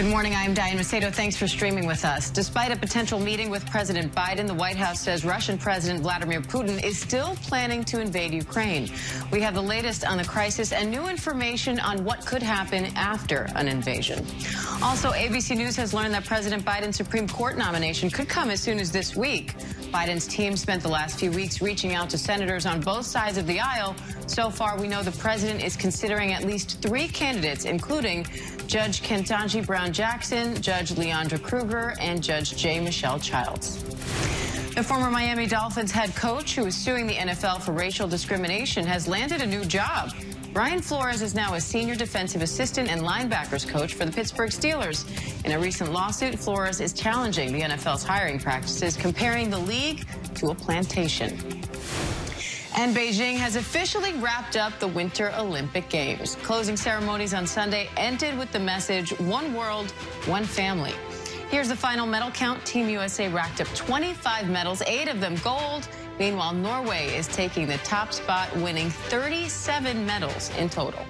Good morning. I'm Diane Macedo. Thanks for streaming with us. Despite a potential meeting with President Biden, the White House says Russian President Vladimir Putin is still planning to invade Ukraine. We have the latest on the crisis and new information on what could happen after an invasion. Also, ABC News has learned that President Biden's Supreme Court nomination could come as soon as this week. Biden's team spent the last few weeks reaching out to senators on both sides of the aisle. So far, we know the president is considering at least three candidates, including Judge Ketanji Brown Jackson, Judge Leondra Kruger, and Judge J. Michelle Childs. The former Miami Dolphins head coach who is suing the NFL for racial discrimination has landed a new job. Brian Flores is now a senior defensive assistant and linebackers coach for the Pittsburgh Steelers. In a recent lawsuit, Flores is challenging the NFL's hiring practices, comparing the league to a plantation. And Beijing has officially wrapped up the Winter Olympic Games. Closing ceremonies on Sunday ended with the message, one world, one family. Here's the final medal count. Team USA racked up 25 medals, eight of them gold. Meanwhile, Norway is taking the top spot, winning 37 medals in total.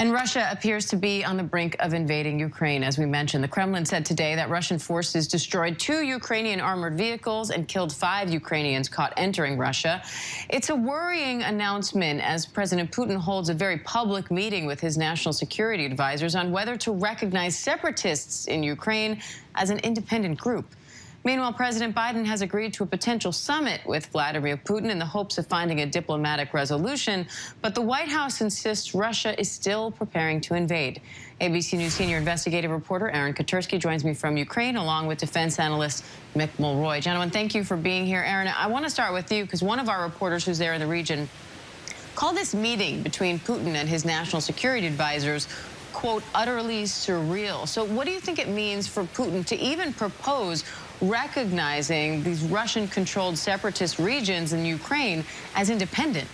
And Russia appears to be on the brink of invading Ukraine. As we mentioned, the Kremlin said today that Russian forces destroyed two Ukrainian armored vehicles and killed five Ukrainians caught entering Russia. It's a worrying announcement as President Putin holds a very public meeting with his national security advisors on whether to recognize separatists in Ukraine as an independent group. Meanwhile, President Biden has agreed to a potential summit with Vladimir Putin in the hopes of finding a diplomatic resolution, but the White House insists Russia is still preparing to invade. ABC News senior investigative reporter Aaron Katersky joins me from Ukraine, along with defense analyst Mick Mulroy. Gentlemen, thank you for being here. Aaron, I want to start with you because one of our reporters who's there in the region called this meeting between Putin and his national security advisors quote, utterly surreal. So what do you think it means for Putin to even propose recognizing these Russian-controlled separatist regions in Ukraine as independent?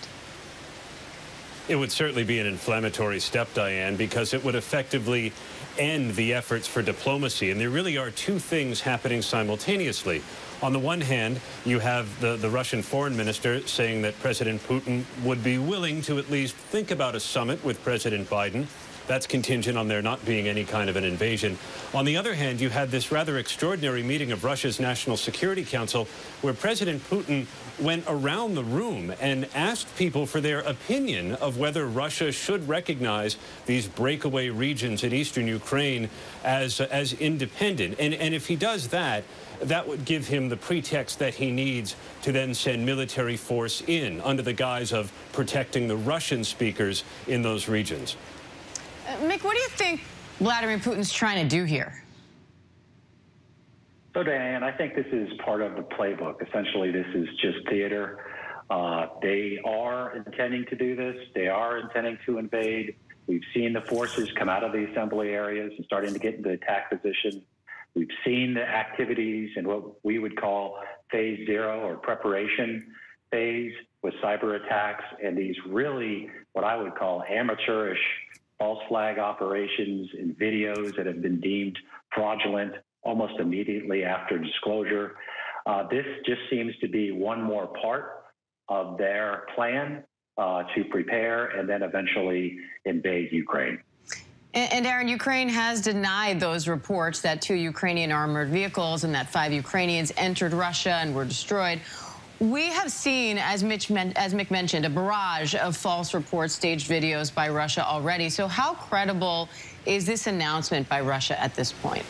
It would certainly be an inflammatory step, Diane, because it would effectively end the efforts for diplomacy. And there really are two things happening simultaneously. On the one hand, you have the, the Russian foreign minister saying that President Putin would be willing to at least think about a summit with President Biden. That's contingent on there not being any kind of an invasion. On the other hand, you had this rather extraordinary meeting of Russia's National Security Council where President Putin went around the room and asked people for their opinion of whether Russia should recognize these breakaway regions in eastern Ukraine as, as independent. And, and if he does that, that would give him the pretext that he needs to then send military force in under the guise of protecting the Russian speakers in those regions. Mick, what do you think Vladimir Putin's trying to do here? So, Diane, I think this is part of the playbook. Essentially, this is just theater. Uh, they are intending to do this. They are intending to invade. We've seen the forces come out of the assembly areas and starting to get into attack position. We've seen the activities in what we would call phase zero or preparation phase with cyber attacks and these really what I would call amateurish false flag operations and videos that have been deemed fraudulent almost immediately after disclosure. Uh, this just seems to be one more part of their plan uh, to prepare and then eventually invade Ukraine. And, Aaron, Ukraine has denied those reports that two Ukrainian armored vehicles and that five Ukrainians entered Russia and were destroyed. We have seen, as, Mitch as Mick mentioned, a barrage of false reports, staged videos by Russia already. So how credible is this announcement by Russia at this point?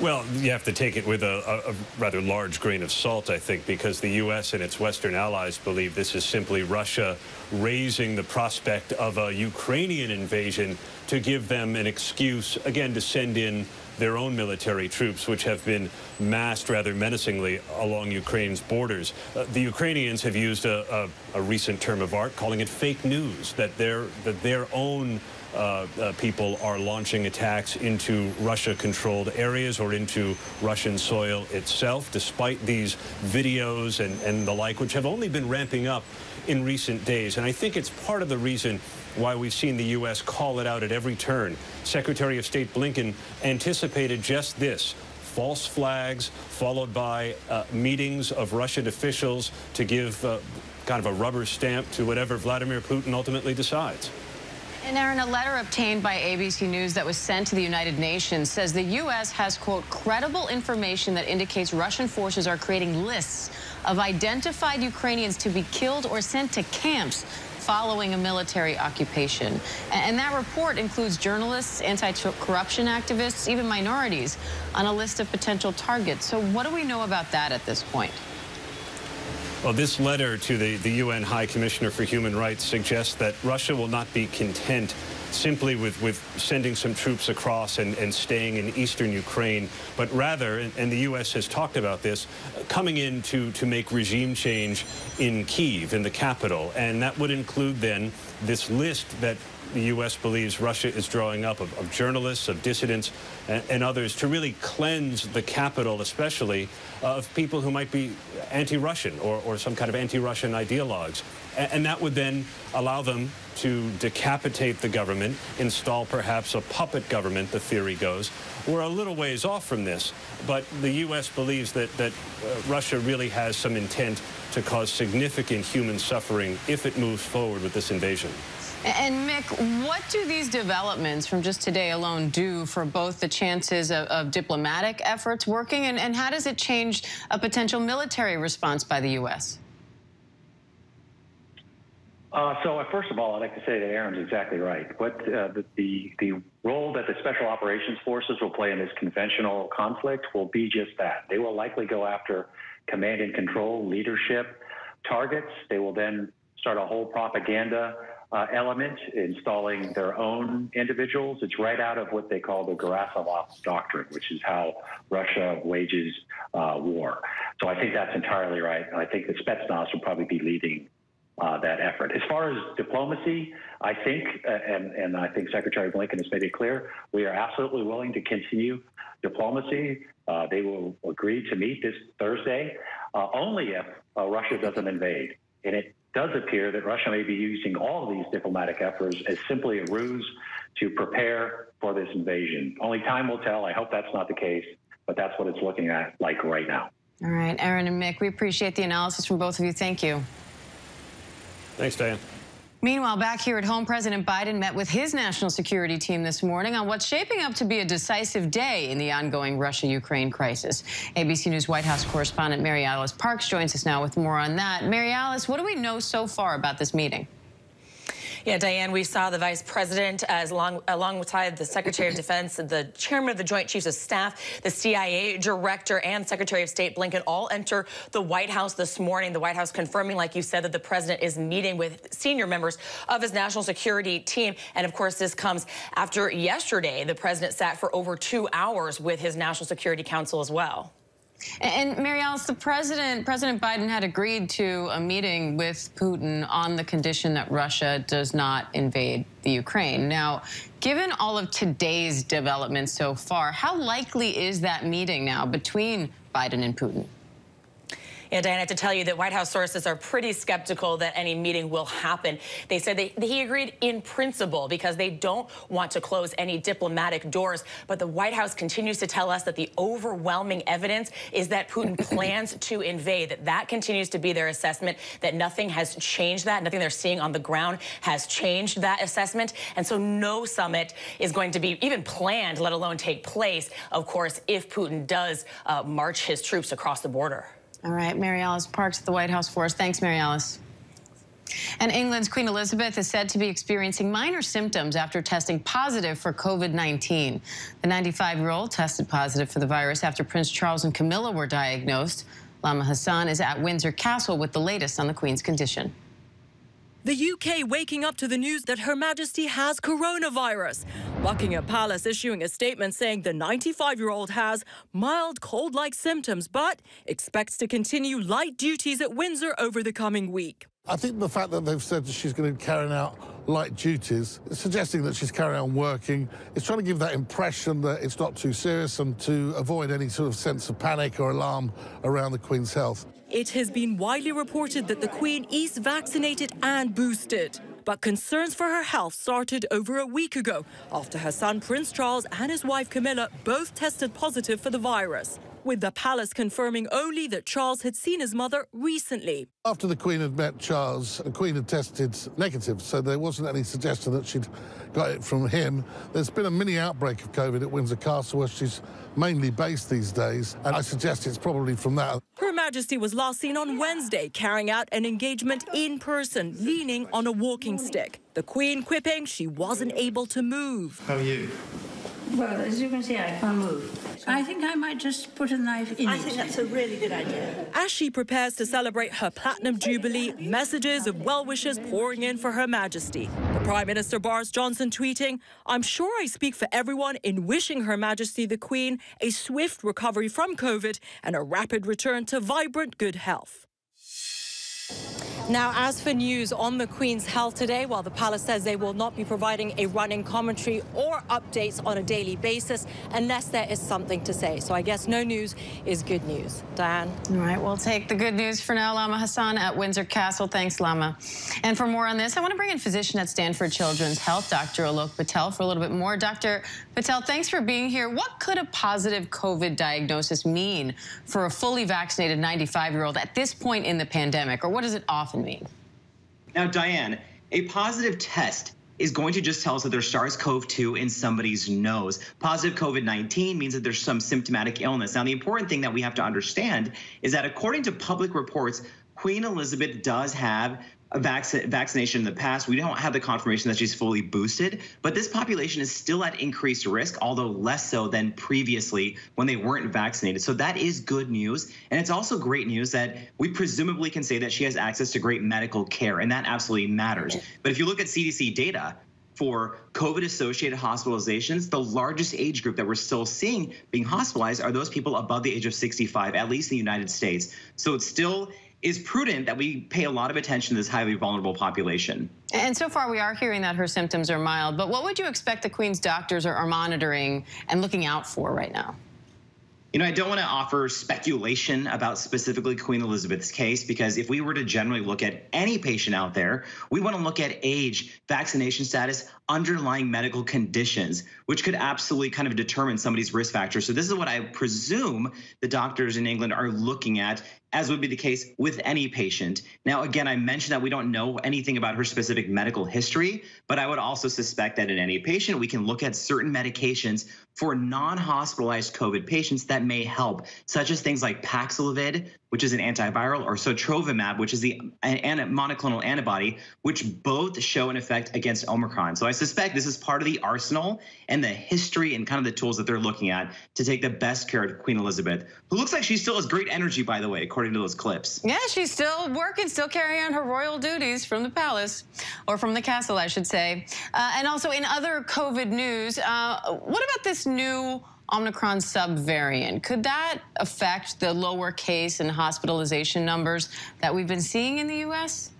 Well, you have to take it with a, a, rather large grain of salt, I think, because the U.S. and its Western allies believe this is simply Russia raising the prospect of a Ukrainian invasion to give them an excuse, again, to send in their own military troops, which have been massed rather menacingly along Ukraine's borders. Uh, the Ukrainians have used a, a, a, recent term of art, calling it fake news, that their, that their own uh, uh, people are launching attacks into Russia-controlled areas or into Russian soil itself, despite these videos and, and the like, which have only been ramping up in recent days. And I think it's part of the reason why we've seen the U.S. call it out at every turn. Secretary of State Blinken anticipated just this, false flags followed by uh, meetings of Russian officials to give uh, kind of a rubber stamp to whatever Vladimir Putin ultimately decides. And Aaron, a letter obtained by ABC News that was sent to the United Nations says the U.S. has, quote, credible information that indicates Russian forces are creating lists of identified Ukrainians to be killed or sent to camps following a military occupation. And that report includes journalists, anti-corruption activists, even minorities on a list of potential targets. So what do we know about that at this point? Well, this letter to the, the UN High Commissioner for Human Rights suggests that Russia will not be content simply with, with sending some troops across and, and staying in eastern Ukraine, but rather, and, the U.S. has talked about this, coming in to, to make regime change in Kiev, in the capital. And that would include then this list that the U.S. believes Russia is drawing up of, of journalists, of dissidents, and, and, others to really cleanse the capital, especially of people who might be anti-Russian or, or some kind of anti-Russian ideologues. And, that would then allow them to decapitate the government, install perhaps a puppet government, the theory goes. We're a little ways off from this, but the U.S. believes that, that uh, Russia really has some intent to cause significant human suffering if it moves forward with this invasion. And Mick, what do these developments from just today alone do for both the chances of, of diplomatic efforts working and, and how does it change a potential military response by the U.S.? Uh, so uh, first of all, I'd like to say that Aaron's exactly right. What uh, the, the, the role that the Special Operations Forces will play in this conventional conflict will be just that. They will likely go after command and control leadership targets. They will then start a whole propaganda uh, element, installing their own individuals. It's right out of what they call the Gerasimov doctrine, which is how Russia wages uh, war. So I think that's entirely right. I think the Spetsnaz will probably be leading uh, that effort. As far as diplomacy, I think, uh, and, and I think Secretary Blinken has made it clear, we are absolutely willing to continue diplomacy. Uh, they will agree to meet this Thursday uh, only if uh, Russia doesn't invade. And it does appear that Russia may be using all of these diplomatic efforts as simply a ruse to prepare for this invasion. Only time will tell. I hope that's not the case, but that's what it's looking at like right now. All right, Aaron and Mick, we appreciate the analysis from both of you. Thank you. Thanks, Diane. Meanwhile, back here at home, President Biden met with his national security team this morning on what's shaping up to be a decisive day in the ongoing Russia-Ukraine crisis. ABC News White House correspondent Mary Alice Parks joins us now with more on that. Mary Alice, what do we know so far about this meeting? Yeah, Diane, we saw the vice president as long, alongside the secretary of defense, the chairman of the Joint Chiefs of Staff, the CIA director, and Secretary of State Blinken all enter the White House this morning. The White House confirming, like you said, that the president is meeting with senior members of his national security team. And of course, this comes after yesterday, the president sat for over two hours with his National Security Council as well. And Mary Alice, the president, President Biden had agreed to a meeting with Putin on the condition that Russia does not invade the Ukraine. Now, given all of today's developments so far, how likely is that meeting now between Biden and Putin? Yeah, Diane, I have to tell you that White House sources are pretty skeptical that any meeting will happen. They said they, he agreed in principle because they don't want to close any diplomatic doors. But the White House continues to tell us that the overwhelming evidence is that Putin plans to invade, that that continues to be their assessment, that nothing has changed that. Nothing they're seeing on the ground has changed that assessment. And so no summit is going to be even planned, let alone take place, of course, if Putin does uh, march his troops across the border. All right, Mary Alice Parks at the White House for us. Thanks, Mary Alice. And England's Queen Elizabeth is said to be experiencing minor symptoms after testing positive for COVID-19. The 95-year-old tested positive for the virus after Prince Charles and Camilla were diagnosed. Lama Hassan is at Windsor Castle with the latest on the Queen's condition. The UK waking up to the news that Her Majesty has coronavirus. Buckingham Palace issuing a statement saying the 95 year old has mild cold like symptoms, but expects to continue light duties at Windsor over the coming week. I think the fact that they've said that she's going to be carrying out light duties, suggesting that she's carrying on working, is trying to give that impression that it's not too serious and to avoid any sort of sense of panic or alarm around the Queen's health. It has been widely reported that the Queen is vaccinated and boosted. But concerns for her health started over a week ago after her son Prince Charles and his wife Camilla both tested positive for the virus. with the palace confirming only that Charles had seen his mother recently. After the Queen had met Charles, the Queen had tested negative, so there wasn't any suggestion that she'd got it from him. There's been a mini outbreak of COVID at Windsor Castle, where she's mainly based these days, and I suggest it's probably from that. Majesty was last seen on Wednesday carrying out an engagement in person, leaning on a walking stick. The Queen quipping she wasn't able to move. How are you? Well, as you can see, I can't move. I think I might just put a knife in I it. think that's a really good idea. As she prepares to celebrate her Platinum Jubilee, messages of well wishes pouring in for Her Majesty. The Prime Minister Boris Johnson tweeting, I'm sure I speak for everyone in wishing Her Majesty the Queen a swift recovery from COVID and a rapid return to vibrant good health. Now, as for news on the Queen's health today, while the palace says they will not be providing a running commentary or updates on a daily basis unless there is something to say. So I guess no news is good news. Diane? All right, we'll take the good news for now. Lama Hassan at Windsor Castle. Thanks, Lama. And for more on this, I want to bring in physician at Stanford Children's Health, Dr. Alok Patel, for a little bit more. Dr. Patel, thanks for being here. What could a positive COVID diagnosis mean for a fully vaccinated 95 year old at this point in the pandemic, or what does it often mean? Now, Diane, a positive test is going to just tell us that there's SARS CoV 2 in somebody's nose. Positive COVID 19 means that there's some symptomatic illness. Now, the important thing that we have to understand is that according to public reports, Queen Elizabeth does have vac- vaccination in the past. We don't have the confirmation that she's fully boosted, but this population is still at increased risk, although less so than previously when they weren't vaccinated. So that is good news. And it's also great news that we presumably can say that she has access to great medical care, and that absolutely matters. But if you look at CDC data, for COVID associated hospitalizations, the largest age group that we're still seeing being hospitalized are those people above the age of 65, at least in the United States. So it's still is prudent that we pay a lot of attention to this highly vulnerable population. And so far, we are hearing that her symptoms are mild. But what would you expect the Queen's doctors are, are monitoring and looking out for right now? You know, I don't want to offer speculation about specifically Queen Elizabeth's case because if we were to generally look at any patient out there, we want to look at age, vaccination status, underlying medical conditions, which could absolutely kind of determine somebody's risk factor. So this is what I presume the doctors in England are looking at as would be the case with any patient. Now, again, I mentioned that we don't know anything about her specific medical history, but I would also suspect that in any patient, we can look at certain medications for non-hospitalized COVID patients that may help, such as things like Paxlovid, which is an antiviral, or Sotrovimab, which is the monoclonal antibody, which both show an effect against Omicron. So I suspect this is part of the arsenal and the history and kind of the tools that they're looking at to take the best care of Queen Elizabeth, who looks like she still has great energy, by the way, according to those clips. Yeah, she's still working, still carrying on her royal duties from the palace, or from the castle, I should say. Uh, and also in other COVID news, uh, what about this new Omicron subvariant. Could that affect the lower case and hospitalization numbers that we've been seeing in the U.S.?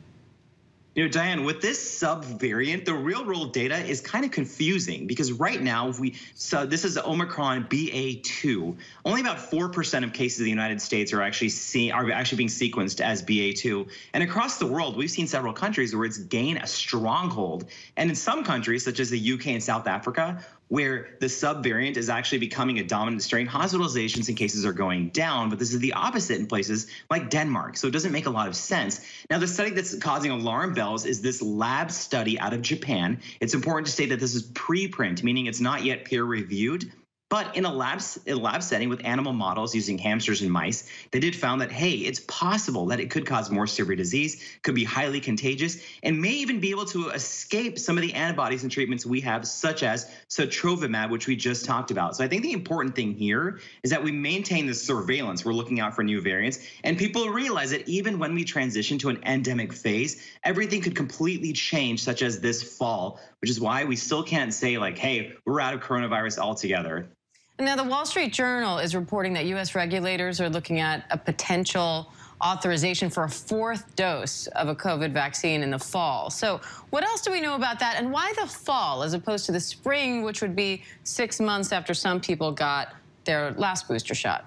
You know, Diane, with this subvariant, the real world data is kind of confusing because right now, if we so this is Omicron BA2. Only about four percent of cases in the United States are actually seen are actually being sequenced as BA2, and across the world, we've seen several countries where it's gained a stronghold, and in some countries such as the UK and South Africa, where the subvariant is actually becoming a dominant strain, hospitalizations and cases are going down, but this is the opposite in places like Denmark. So it doesn't make a lot of sense. Now, the study that's causing alarm bells is this lab study out of Japan. It's important to say that this is preprint, meaning it's not yet peer reviewed. But in a lab, a lab setting with animal models using hamsters and mice, they did found that, hey, it's possible that it could cause more severe disease, could be highly contagious, and may even be able to escape some of the antibodies and treatments we have, such as sotrovimab, which we just talked about. So I think the important thing here is that we maintain the surveillance. We're looking out for new variants, and people realize that even when we transition to an endemic phase, everything could completely change, such as this fall, which is why we still can't say, like, hey, we're out of coronavirus altogether. Now, the Wall Street Journal is reporting that U.S. regulators are looking at a potential authorization for a fourth dose of a COVID vaccine in the fall. So, what else do we know about that, and why the fall as opposed to the spring, which would be six months after some people got their last booster shot?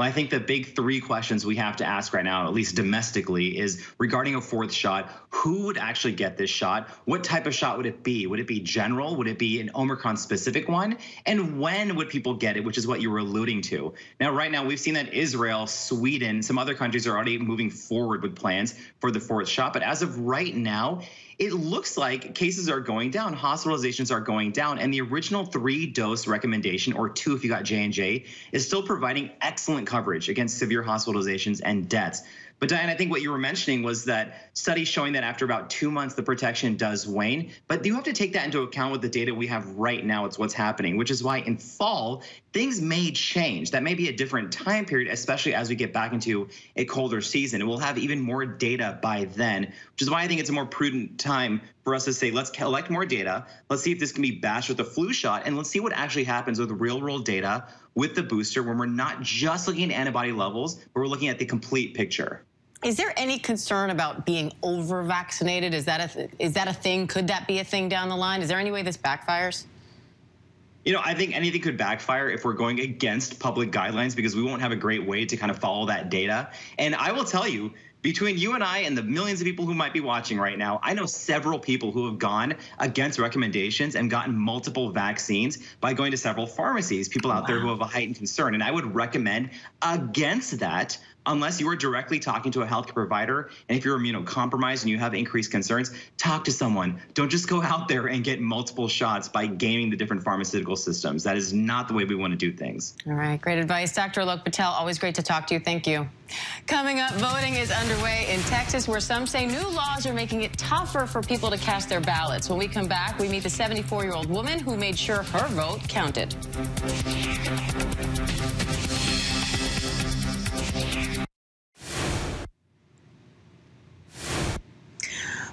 I think the big three questions we have to ask right now, at least domestically, is regarding a fourth shot who would actually get this shot? What type of shot would it be? Would it be general? Would it be an Omicron specific one? And when would people get it, which is what you were alluding to? Now, right now, we've seen that Israel, Sweden, some other countries are already moving forward with plans for the fourth shot. But as of right now, it looks like cases are going down, hospitalizations are going down, and the original three-dose recommendation, or two if you got J&J, is still providing excellent coverage against severe hospitalizations and deaths. But Diane, I think what you were mentioning was that studies showing that after about two months, the protection does wane. But you have to take that into account with the data we have right now. It's what's happening, which is why in fall, things may change. That may be a different time period, especially as we get back into a colder season. And we'll have even more data by then, which is why I think it's a more prudent time for us to say, let's collect more data. Let's see if this can be bashed with the flu shot. And let's see what actually happens with real world data with the booster when we're not just looking at antibody levels, but we're looking at the complete picture. Is there any concern about being over vaccinated? Is that a is that a thing? Could that be a thing down the line? Is there any way this backfires? You know, I think anything could backfire if we're going against public guidelines because we won't have a great way to kind of follow that data. And I will tell you, between you and I and the millions of people who might be watching right now, I know several people who have gone against recommendations and gotten multiple vaccines by going to several pharmacies, people out wow. there who have a heightened concern. And I would recommend against that unless you are directly talking to a healthcare provider and if you're immunocompromised and you have increased concerns, talk to someone. Don't just go out there and get multiple shots by gaming the different pharmaceutical systems. That is not the way we want to do things. All right, great advice. Dr. Alok Patel, always great to talk to you. Thank you. Coming up, voting is underway in Texas, where some say new laws are making it tougher for people to cast their ballots. When we come back, we meet the 74 year old woman who made sure her vote counted.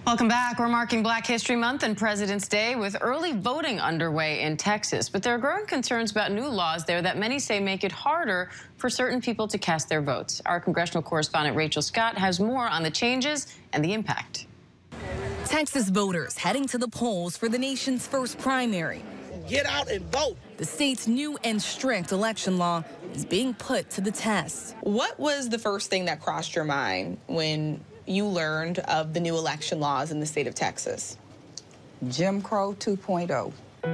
Welcome back. We're marking Black History Month and President's Day with early voting underway in Texas. But there are growing concerns about new laws there that many say make it harder for certain people to cast their votes. Our congressional correspondent Rachel Scott has more on the changes and the impact. Texas voters heading to the polls for the nation's first primary. Get out and vote. The state's new and strict election law is being put to the test. What was the first thing that crossed your mind when you learned of the new election laws in the state of Texas? Jim Crow 2.0.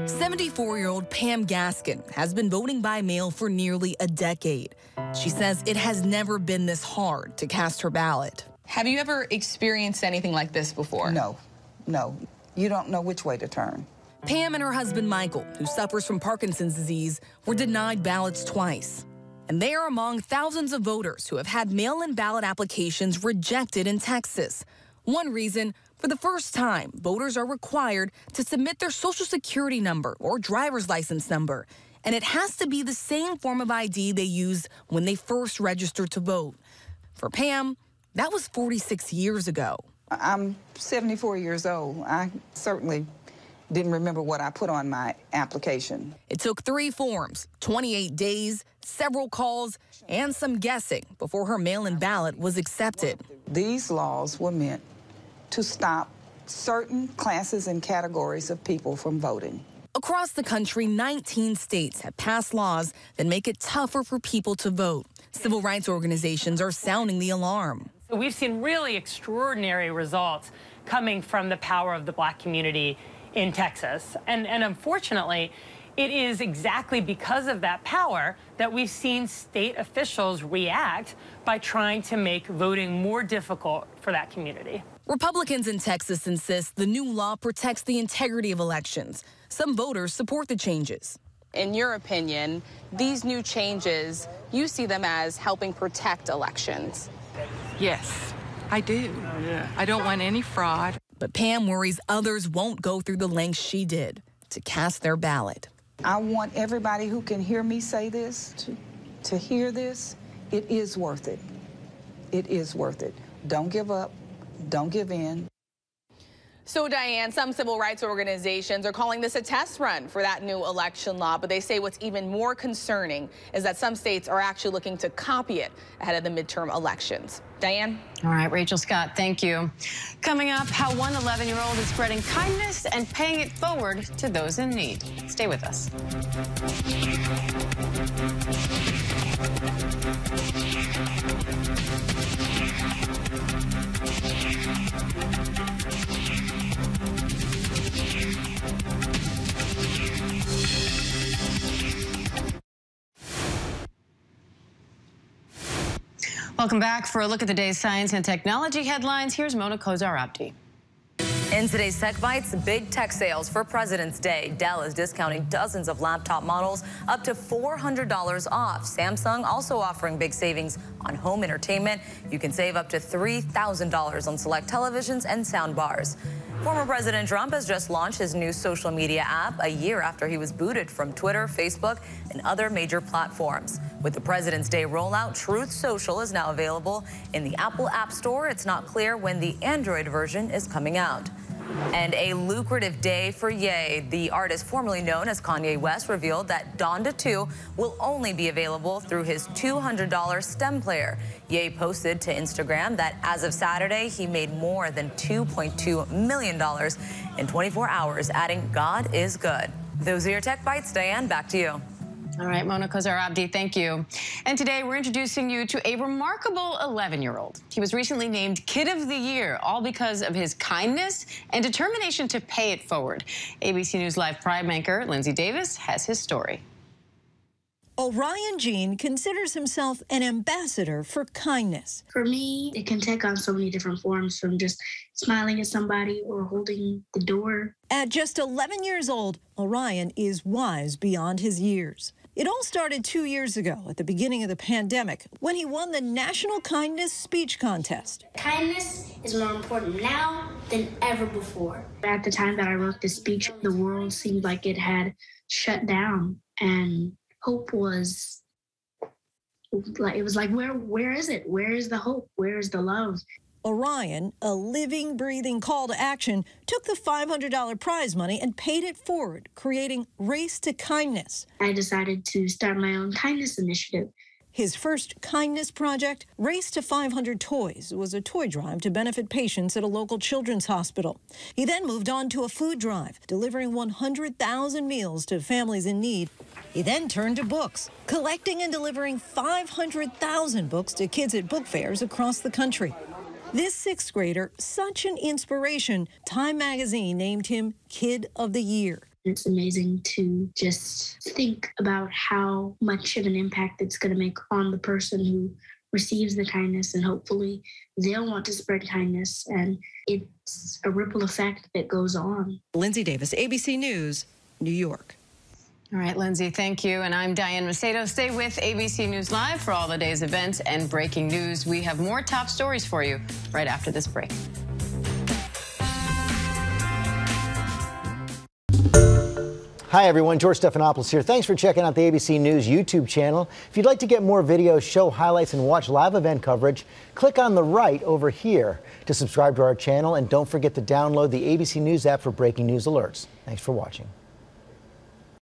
74 year old Pam Gaskin has been voting by mail for nearly a decade. She says it has never been this hard to cast her ballot. Have you ever experienced anything like this before? No, no. You don't know which way to turn. Pam and her husband Michael, who suffers from Parkinson's disease, were denied ballots twice and they are among thousands of voters who have had mail in ballot applications rejected in Texas. One reason for the first time, voters are required to submit their social security number or driver's license number, and it has to be the same form of ID they used when they first registered to vote. For Pam, that was 46 years ago. I'm 74 years old. I certainly didn't remember what I put on my application. It took three forms, 28 days, several calls, and some guessing before her mail in ballot was accepted. These laws were meant to stop certain classes and categories of people from voting. Across the country, 19 states have passed laws that make it tougher for people to vote. Civil rights organizations are sounding the alarm. So we've seen really extraordinary results coming from the power of the black community in Texas. And, and unfortunately, it is exactly because of that power that we've seen state officials react by trying to make voting more difficult for that community. Republicans in Texas insist the new law protects the integrity of elections. Some voters support the changes. In your opinion, these new changes, you see them as helping protect elections? Yes, I do. Oh, yeah. I don't want any fraud. But Pam worries others won't go through the lengths she did to cast their ballot. I want everybody who can hear me say this to, to hear this. It is worth it. It is worth it. Don't give up. Don't give in. So, Diane, some civil rights organizations are calling this a test run for that new election law, but they say what's even more concerning is that some states are actually looking to copy it ahead of the midterm elections. Diane? All right, Rachel Scott, thank you. Coming up, how one 11 year old is spreading kindness and paying it forward to those in need. Stay with us. Welcome back for a look at the day's science and technology headlines. Here's Mona Kosar Abdi. In today's Tech Bites, big tech sales for President's Day. Dell is discounting dozens of laptop models up to $400 off. Samsung also offering big savings on home entertainment. You can save up to $3,000 on select televisions and sound bars. Former President Trump has just launched his new social media app a year after he was booted from Twitter, Facebook, and other major platforms. With the President's Day rollout, Truth Social is now available in the Apple App Store. It's not clear when the Android version is coming out. And a lucrative day for Ye. The artist formerly known as Kanye West revealed that Donda 2 will only be available through his $200 stem player. Ye posted to Instagram that as of Saturday, he made more than $2.2 million in 24 hours, adding, God is good. Those are your tech bites. Diane, back to you. All right, Mona Kosar Abdi, thank you. And today we're introducing you to a remarkable 11-year-old. He was recently named Kid of the Year, all because of his kindness and determination to pay it forward. ABC News Live Prime anchor Lindsay Davis has his story. Orion Jean considers himself an ambassador for kindness. For me, it can take on so many different forms from just smiling at somebody or holding the door. At just 11 years old, Orion is wise beyond his years. It all started two years ago at the beginning of the pandemic when he won the National Kindness Speech Contest. Kindness is more important now than ever before. At the time that I wrote this speech, the world seemed like it had shut down and hope was like it was like where where is it? Where is the hope? Where is the love? Orion, a living, breathing call to action, took the $500 prize money and paid it forward, creating Race to Kindness. I decided to start my own kindness initiative. His first kindness project, Race to 500 Toys, was a toy drive to benefit patients at a local children's hospital. He then moved on to a food drive, delivering 100,000 meals to families in need. He then turned to books, collecting and delivering 500,000 books to kids at book fairs across the country. This sixth grader, such an inspiration, Time magazine named him Kid of the Year. It's amazing to just think about how much of an impact it's going to make on the person who receives the kindness, and hopefully they'll want to spread kindness. And it's a ripple effect that goes on. Lindsay Davis, ABC News, New York. All right, Lindsay, thank you. And I'm Diane Macedo. Stay with ABC News Live for all the day's events and breaking news. We have more top stories for you right after this break. Hi, everyone. George Stephanopoulos here. Thanks for checking out the ABC News YouTube channel. If you'd like to get more videos, show highlights, and watch live event coverage, click on the right over here to subscribe to our channel. And don't forget to download the ABC News app for breaking news alerts. Thanks for watching.